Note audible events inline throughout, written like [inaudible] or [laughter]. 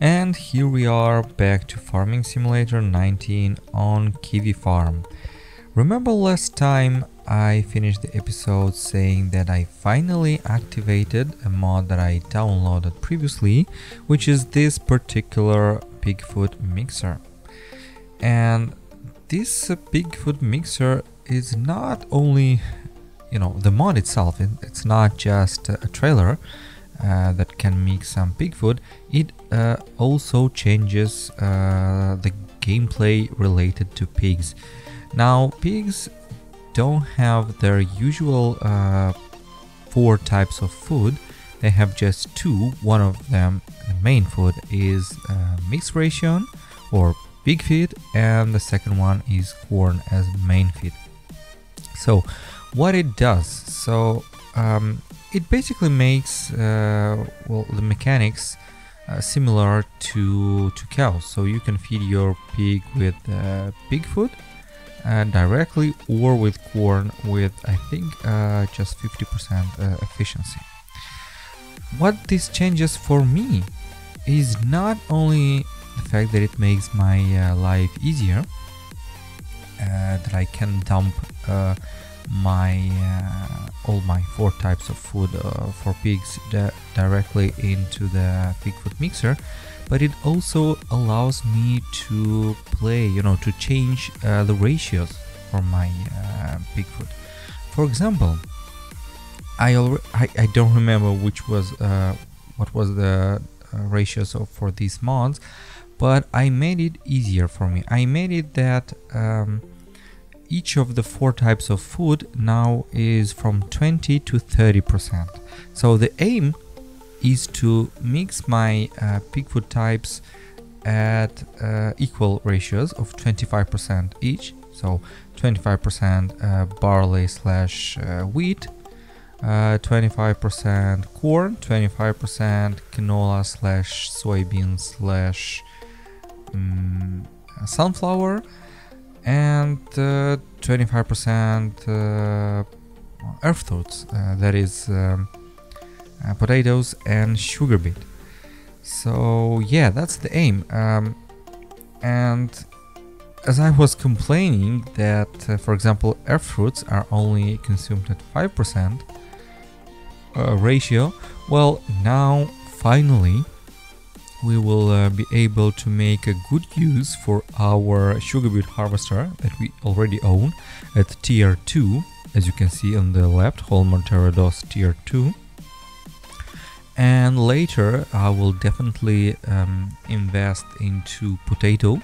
And here we are back to Farming Simulator 19 on Kiwi Farm. Remember last time I finished the episode saying that I finally activated a mod that I downloaded previously, which is this particular Pig food mixer. And this Pig food mixer is not only, you know, the mod itself, it, it's not just a trailer, uh, that can mix some pig food, it uh, also changes uh, the gameplay related to pigs. Now, pigs don't have their usual uh, four types of food, they have just two. One of them, the main food, is uh, mixed ration or pig feed, and the second one is corn as main feed. So, what it does, so um, it basically makes uh, well the mechanics uh, similar to to cows. So you can feed your pig with uh, pig food uh, directly or with corn with I think uh, just 50% uh, efficiency. What this changes for me is not only the fact that it makes my life easier, that I can dump my all my four types of food uh, for pigs di directly into the pig food mixer but it also allows me to play you know to change uh, the ratios for my uh, pig food. For example I, I, I don't remember which was uh, what was the uh, ratios of, for these mods but I made it easier for me. I made it that um, each of the four types of food now is from 20 to 30 percent. So the aim is to mix my uh, pig food types at uh, equal ratios of 25 percent each. So 25 percent uh, barley slash uh, wheat uh, 25 percent corn 25 percent canola slash soybean slash um, sunflower and 25% uh, uh, earth fruits, uh, that is um, potatoes and sugar beet. So yeah, that's the aim. Um, and as I was complaining that, uh, for example, earth fruits are only consumed at 5% uh, ratio, well, now finally we will uh, be able to make a good use for our sugar beet harvester that we already own at tier 2 as you can see on the left Holmer Terra Dos tier 2 and later I will definitely um, invest into potato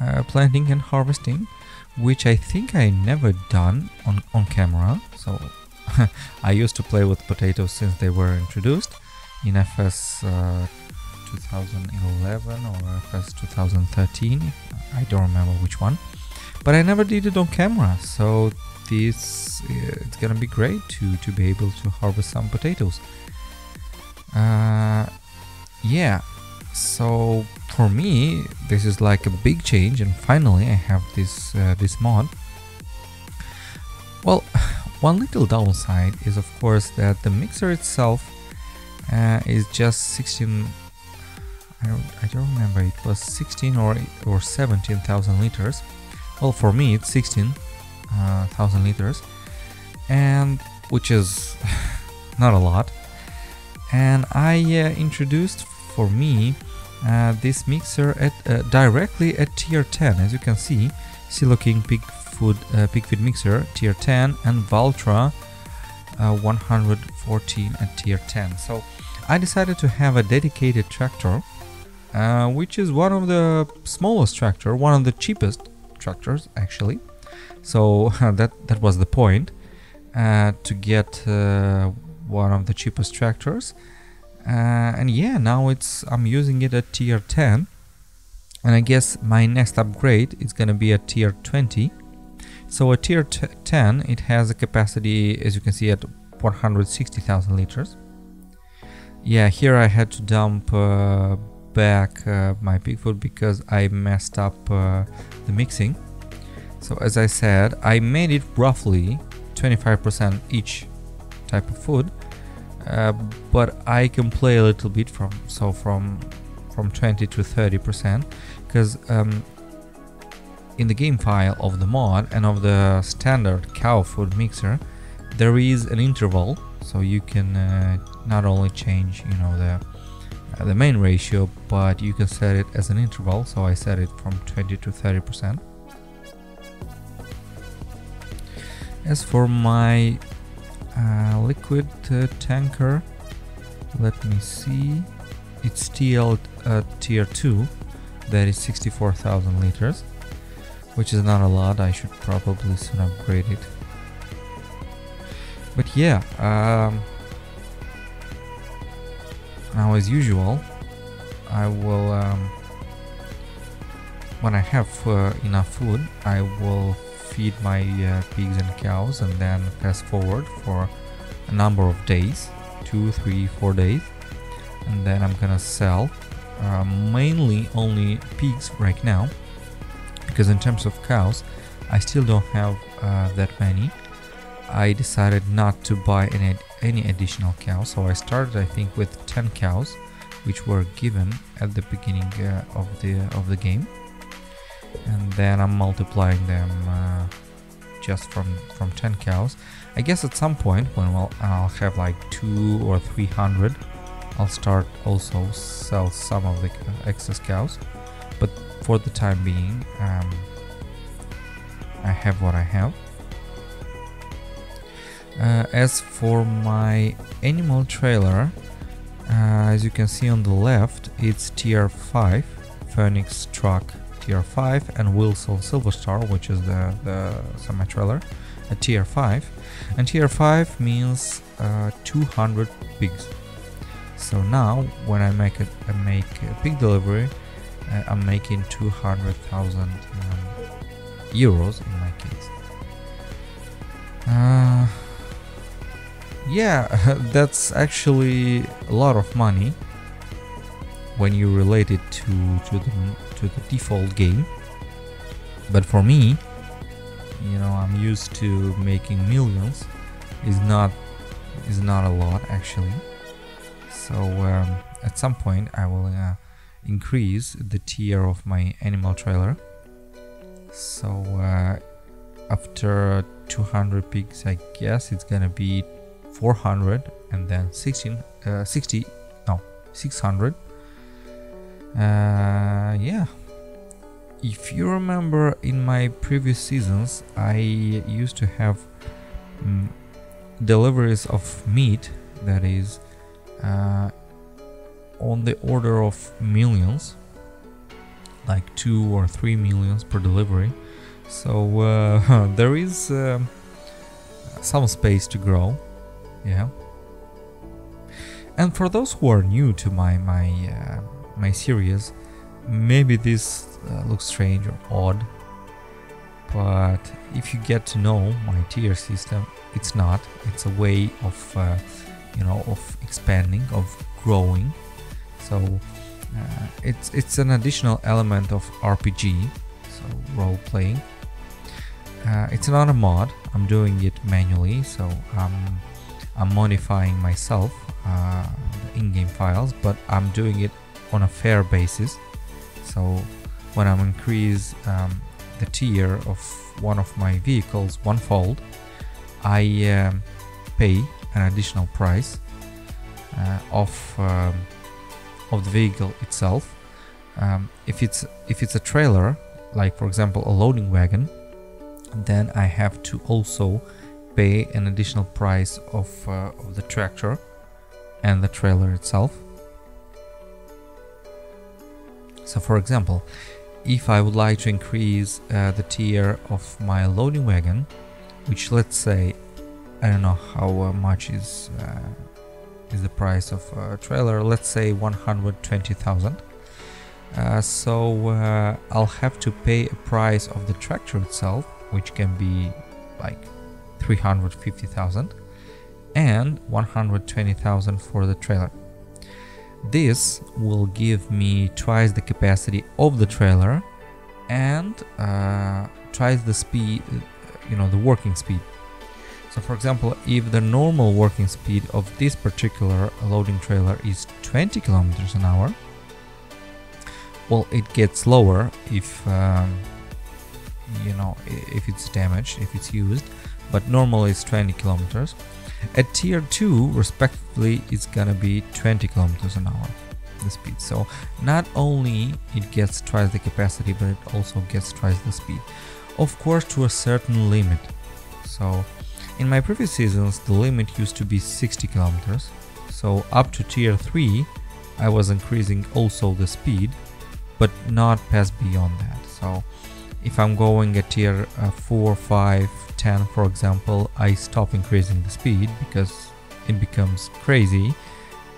uh, planting and harvesting which I think I never done on, on camera. So [laughs] I used to play with potatoes since they were introduced. In FS uh, 2011 or first 2013 I don't remember which one. But I never did it on camera so this uh, it's gonna be great to to be able to harvest some potatoes. Uh, yeah so for me this is like a big change and finally I have this uh, this mod. Well [sighs] one little downside is of course that the mixer itself uh, is just 16 I don't, I don't remember, it was 16 or, or 17,000 liters. Well, for me, it's 16,000 uh, liters, and which is [laughs] not a lot. And I uh, introduced for me uh, this mixer at uh, directly at tier 10, as you can see, Silo King Pig Food uh, Pig Feed Mixer tier 10 and Valtra uh, 114 at tier 10. So I decided to have a dedicated tractor uh, which is one of the smallest tractor, one of the cheapest tractors actually. So [laughs] that that was the point uh, to get uh, one of the cheapest tractors. Uh, and yeah, now it's I'm using it at tier 10, and I guess my next upgrade is gonna be at tier 20. So at tier 10, it has a capacity, as you can see, at 160,000 liters. Yeah, here I had to dump uh, back uh, my pig food because I messed up uh, the mixing. So as I said, I made it roughly 25% each type of food, uh, but I can play a little bit from so from from from 20 to 30 percent because um, in the game file of the mod and of the standard cow food mixer there is an interval so you can uh, not only change you know the the main ratio but you can set it as an interval so I set it from 20 to 30 percent. As for my uh, liquid uh, tanker let me see. It's TL uh, tier 2 that is 64,000 liters which is not a lot. I should probably soon upgrade it. But yeah um, now as usual I will um, when I have uh, enough food I will feed my uh, pigs and cows and then fast forward for a number of days two three four days. And then I'm gonna sell uh, mainly only pigs right now because in terms of cows I still don't have uh, that many. I decided not to buy any, any additional cows. So I started I think with 10 cows which were given at the beginning uh, of the of the game. And then I'm multiplying them uh, just from from 10 cows. I guess at some point when I'll, I'll have like two or three hundred I'll start also sell some of the excess cows. But for the time being um, I have what I have uh, as for my animal trailer uh, as you can see on the left it's tier 5 Phoenix truck tier 5 and Wilson Silverstar which is the, the semi trailer a tier 5 and tier 5 means uh, 200 pigs. So now when I make it I make a pig delivery uh, I'm making 200,000 um, euros in my case. Uh, yeah [laughs] that's actually a lot of money when you relate it to to the to the default game. But for me you know I'm used to making millions. Is not is not a lot actually. So um, at some point I will uh, increase the tier of my animal trailer. So uh, after 200 pigs I guess it's gonna be 400 and then 16 uh, 60 no 600 uh, yeah. If you remember in my previous seasons I used to have mm, deliveries of meat that is uh, on the order of millions like two or three millions per delivery. So uh, [laughs] there is um, some space to grow yeah. And for those who are new to my my uh, my series maybe this uh, looks strange or odd but if you get to know my tier system it's not. It's a way of uh, you know of expanding of growing. So uh, it's it's an additional element of rpg so role playing uh, it's not a mod. I'm doing it manually so i'm i'm modifying myself uh, in-game files but i'm doing it on a fair basis. So when I increase um, the tier of one of my vehicles one fold I um, pay an additional price uh, of um, of the vehicle itself. Um, if it's if it's a trailer like for example a loading wagon then I have to also pay an additional price of, uh, of the tractor and the trailer itself so for example, if I would like to increase uh, the tier of my loading wagon, which let's say, I don't know how uh, much is uh, is the price of a trailer, let's say 120,000. Uh, so uh, I'll have to pay a price of the tractor itself, which can be like 350,000 and 120,000 for the trailer. This will give me twice the capacity of the trailer and uh, twice the speed, you know, the working speed. So for example, if the normal working speed of this particular loading trailer is 20 kilometers an hour, well it gets lower if um, you know if it's damaged if it's used but normally it's 20 kilometers. At tier 2 respectively it's gonna be 20 kilometers an hour the speed. So not only it gets twice the capacity but it also gets twice the speed. Of course to a certain limit. So in my previous seasons the limit used to be 60 kilometers. So up to tier 3 I was increasing also the speed but not past beyond that. So if I'm going at tier uh, 4, 5, 10 for example I stop increasing the speed because it becomes crazy.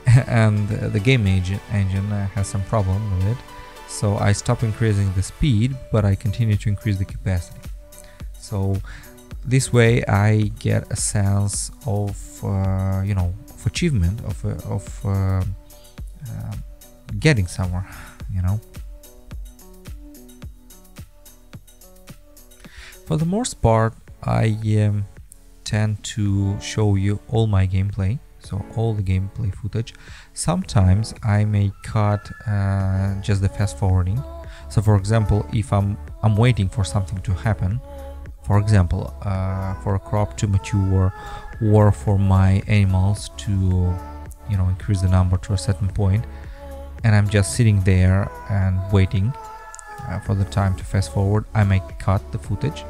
[laughs] And the game engine uh, has some problem with it. So I stop increasing the speed but I continue to increase the capacity. So this way I get a sense of uh, you know of achievement of, uh, of uh, uh, getting somewhere [laughs] you know for the most part I um, tend to show you all my gameplay so all the gameplay footage. Sometimes I may cut uh, just the fast forwarding. So for example if I'm I'm waiting for something to happen for example uh, for a crop to mature or for my animals to you know increase the number to a certain point and I'm just sitting there and waiting uh, for the time to fast forward I may cut the footage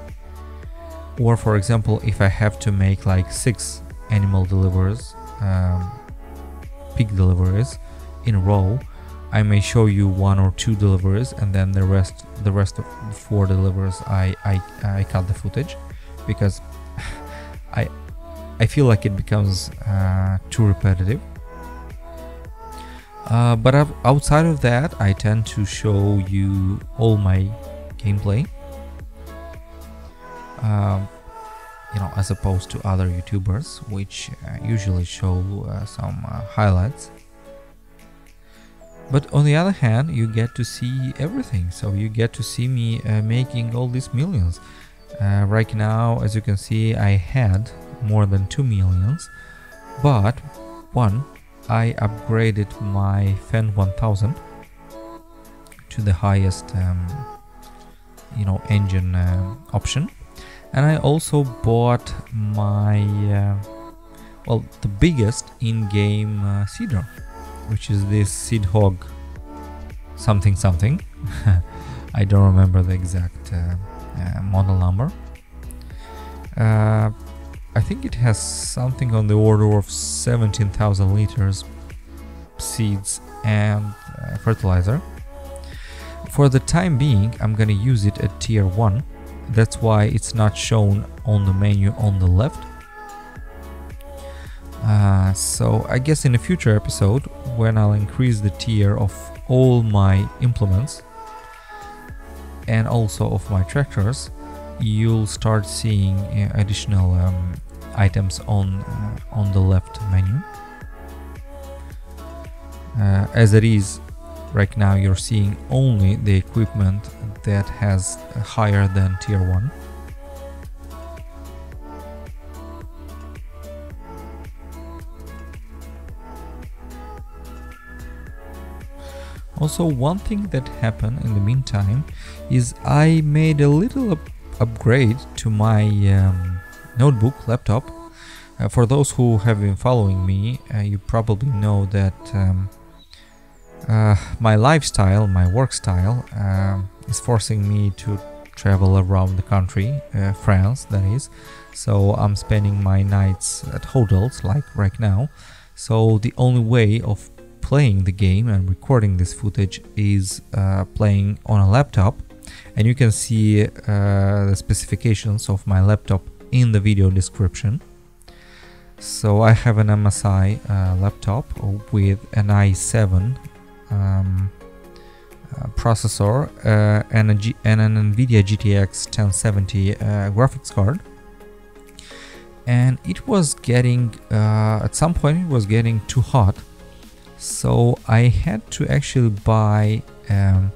or for example if I have to make like six animal deliveries um, pig deliveries in a row I may show you one or two deliveries and then the rest the rest of the four deliveries I, I, I cut the footage because [sighs] I I feel like it becomes uh, too repetitive. Uh, but outside of that I tend to show you all my gameplay um, you know as opposed to other youtubers which uh, usually show uh, some uh, highlights. But on the other hand you get to see everything. So you get to see me uh, making all these millions. Uh, right now as you can see I had more than 2 millions. But one I upgraded my Fendt 1000 to the highest um, you know engine uh, option and I also bought my uh, well the biggest in-game uh, seeder which is this Seed Hawk something something. [laughs] I don't remember the exact uh, uh model number. Uh, I think it has something on the order of 17,000 liters seeds and uh, fertilizer. For the time being I'm gonna use it at tier 1 that's why it's not shown on the menu on the left. Uh, so I guess in a future episode when I'll increase the tier of all my implements and also of my tractors you'll start seeing uh, additional um, items on uh, on the left menu. Uh, as it is right now you're seeing only the equipment that has higher than tier 1 Also one thing that happened in the meantime is I made a little up upgrade to my um, notebook laptop. Uh, for those who have been following me, uh, you probably know that um, uh, my lifestyle, my work style, um, is forcing me to travel around the country, uh, France that is. So I'm spending my nights at hotels, like right now. So the only way of playing the game and recording this footage is uh, playing on a laptop. And you can see uh, the specifications of my laptop in the video description. So I have an MSI uh, laptop with an i7 um, uh, processor uh, and, a G and an NVIDIA GTX 1070 uh, graphics card. And it was getting, at some point it was getting too hot. So I had to actually buy, um,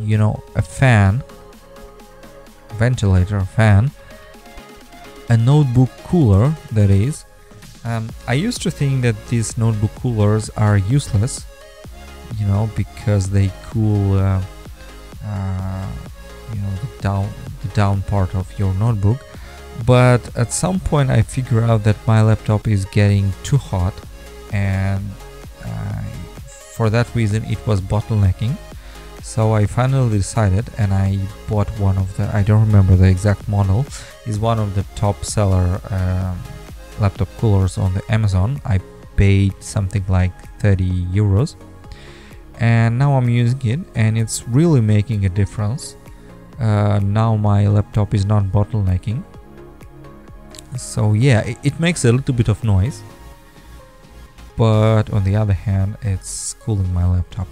you know, a fan, ventilator fan, a notebook cooler that is, um, I used to think that these notebook coolers are useless, you know because they cool uh, uh, you know the down the down part of your notebook. But at some point I figure out that my laptop is getting too hot and uh, for that reason it was bottlenecking. So I finally decided and I bought one of the I don't remember the exact model is one of the top seller um, laptop coolers on the Amazon. I paid something like 30 euros. And now I'm using it and it's really making a difference. Uh, now my laptop is not bottlenecking. So yeah it, it, makes a little bit of noise. But on the other hand it's cooling my laptop.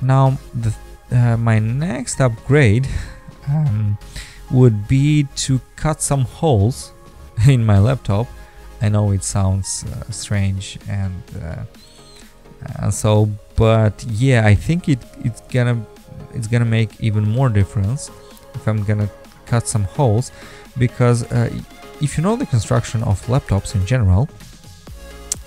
Now the, uh, my next upgrade um, would be to cut some holes [laughs] in my laptop I know it sounds uh, strange and uh, and so but yeah I think it it's gonna it's gonna make even more difference if I'm gonna cut some holes because uh, if you know the construction of laptops in general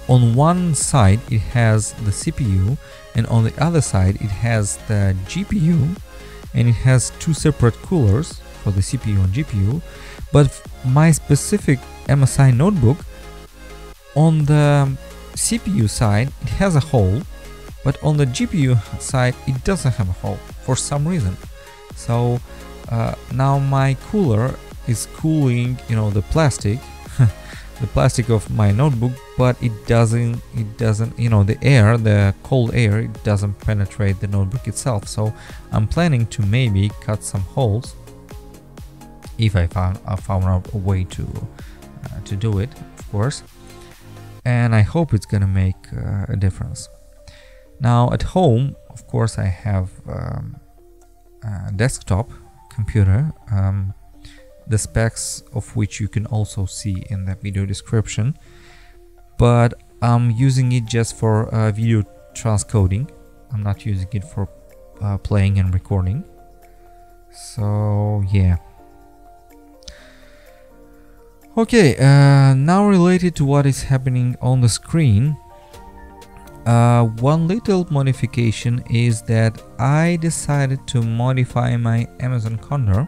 on one side it has the CPU and on the other side it has the GPU and it has two separate coolers for the CPU and GPU but my specific MSI notebook on the CPU side it has a hole but on the GPU side it doesn't have a hole for some reason. So uh, now my cooler is cooling you know the plastic [laughs] the plastic of my notebook but it doesn't it doesn't you know the air the cold air it doesn't penetrate the notebook itself. So I'm planning to maybe cut some holes if I found I found a way to uh, to do it of course and I hope it's gonna make uh, a difference. Now at home of course I have um, a desktop computer um, the specs of which you can also see in the video description but I'm using it just for uh, video transcoding. I'm not using it for uh, playing and recording. So yeah okay uh, now related to what is happening on the screen uh, one little modification is that I decided to modify my Amazone Condor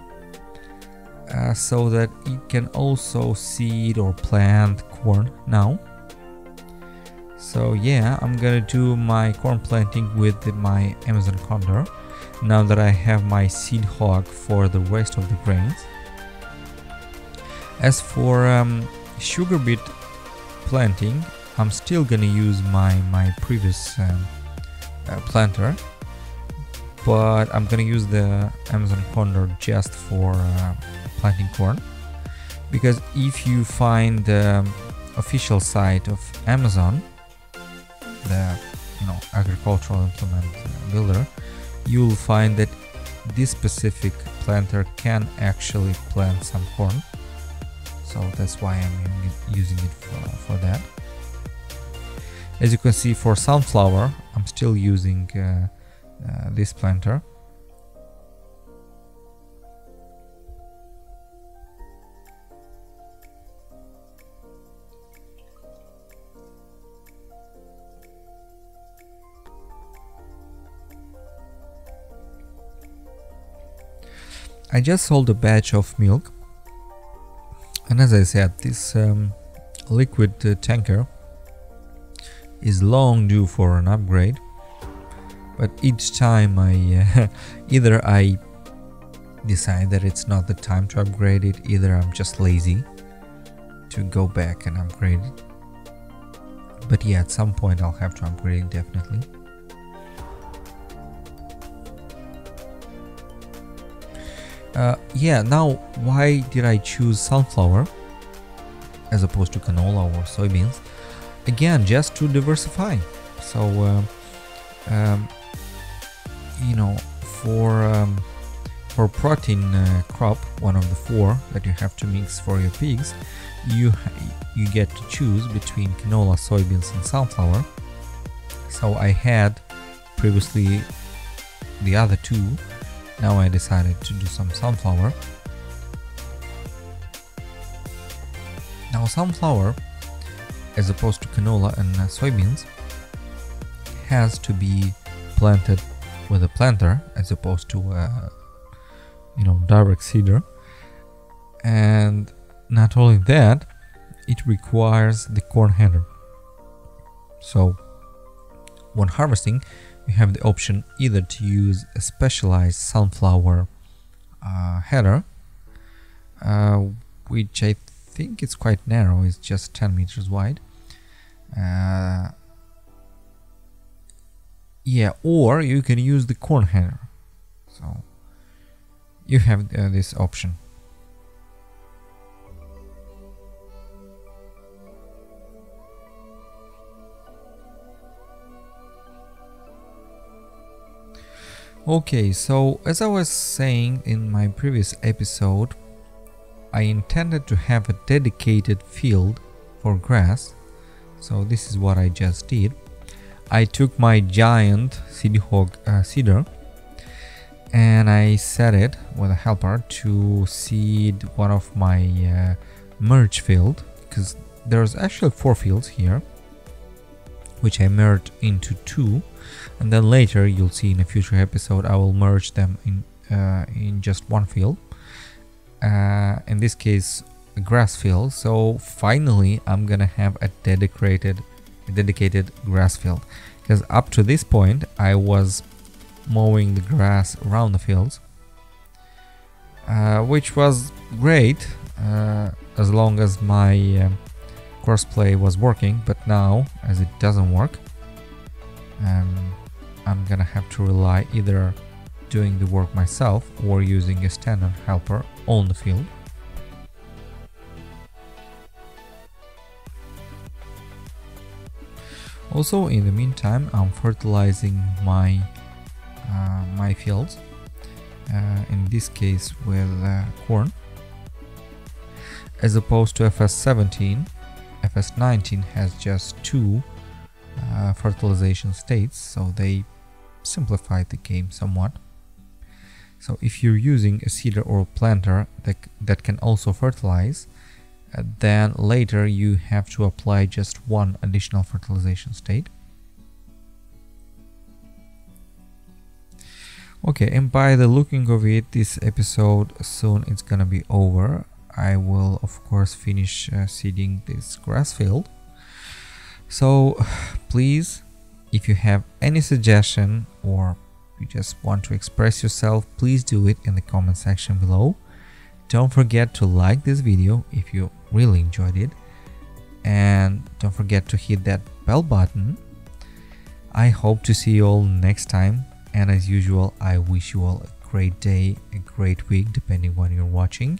uh, so that it can also seed or plant corn now. So yeah, I'm gonna do my corn planting with my Amazone Condor now that I have my Seed Hawk for the rest of the grains. As for um, sugar beet planting, I'm still gonna use my, my previous um, uh, planter but I'm gonna use the Amazone Condor just for uh, planting corn. Because if you find the official site of Amazone the you know agricultural implement uh, builder you'll find that this specific planter can actually plant some corn so that's why I'm using it for, for that. As you can see for sunflower I'm still using uh, uh, this planter. I just sold a batch of milk and as I said this um, liquid uh, tanker is long due for an upgrade but each time I uh, [laughs] either I decide that it's not the time to upgrade it either I'm just lazy to go back and upgrade it. But yeah at some point I'll have to upgrade it definitely Uh, yeah, now why did I choose sunflower as opposed to canola or soybeans? Again, just to diversify. So, uh, um, you know, for um, for protein uh, crop, one of the four that you have to mix for your pigs, you you get to choose between canola, soybeans, and sunflower. So I had previously the other two now I decided to do some sunflower. Now sunflower, as opposed to canola and uh, soybeans, has to be planted with a planter as opposed to a you know direct seeder and not only that it requires the corn header so when harvesting you have the option either to use a specialized sunflower uh, header uh, which I think it's quite narrow it's just 10 meters wide uh, yeah or you can use the corn header. So you have uh, this option Okay, so as I was saying in my previous episode, I intended to have a dedicated field for grass. So this is what I just did. I took my giant Hawk uh, and I set it with a helper to seed one of my uh, merge field because there's actually four fields here which I merged into two and then later you'll see in a future episode I will merge them in uh, in just one field. Uh, in this case a grass field. So finally I'm gonna have a dedicated dedicated grass field. Because up to this point I was mowing the grass around the fields uh, which was great uh, as long as my um, Courseplay was working but now as it doesn't work um, I'm gonna have to rely either doing the work myself or using a standard helper on the field. Also in the meantime I'm fertilizing my uh, my fields uh, in this case with uh, corn as opposed to FS17 FS19 has just two uh, fertilization states so they simplified the game somewhat. So if you're using a seeder or a planter that, that can also fertilize, uh, then later you have to apply just one additional fertilization state. Okay, and by the looking of it, this episode soon it's gonna be over. I will of course finish uh, seeding this grass field. So please if you have any suggestion or you just want to express yourself, please do it in the comment section below. Don't forget to like this video if you really enjoyed it. And don't forget to hit that bell button. I hope to see you all next time. And as usual, I wish you all a great day, a great week, depending when you're watching.